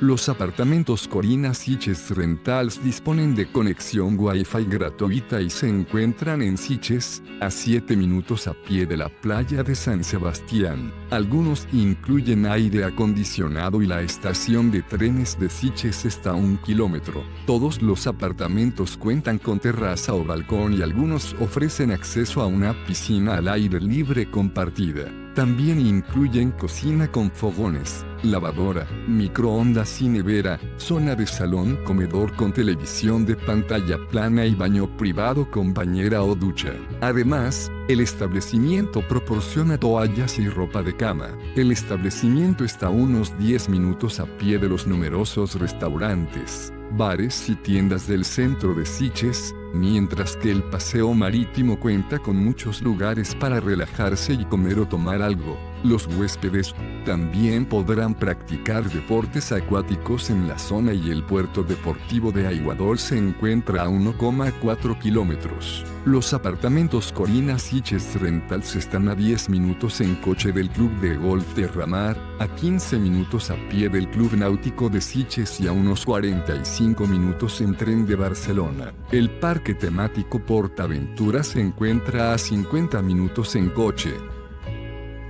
Los apartamentos Corina Siches Rentals disponen de conexión Wi-Fi gratuita y se encuentran en Siches, a 7 minutos a pie de la playa de San Sebastián. Algunos incluyen aire acondicionado y la estación de trenes de Siches está a un kilómetro. Todos los apartamentos cuentan con terraza o balcón y algunos ofrecen acceso a una piscina al aire libre compartida. También incluyen cocina con fogones, lavadora, microondas y nevera, zona de salón, comedor con televisión de pantalla plana y baño privado con bañera o ducha. Además, el establecimiento proporciona toallas y ropa de cama. El establecimiento está unos 10 minutos a pie de los numerosos restaurantes, bares y tiendas del centro de Siches, mientras que el paseo marítimo cuenta con muchos lugares para relajarse y comer o tomar algo. Los huéspedes también podrán practicar deportes acuáticos en la zona y el puerto deportivo de Aiguador se encuentra a 1,4 kilómetros. Los apartamentos Corina Siches Rentals están a 10 minutos en coche del Club de Golf Terramar, a 15 minutos a pie del Club Náutico de Siches y a unos 45 minutos en tren de Barcelona. El parque temático Portaventura se encuentra a 50 minutos en coche.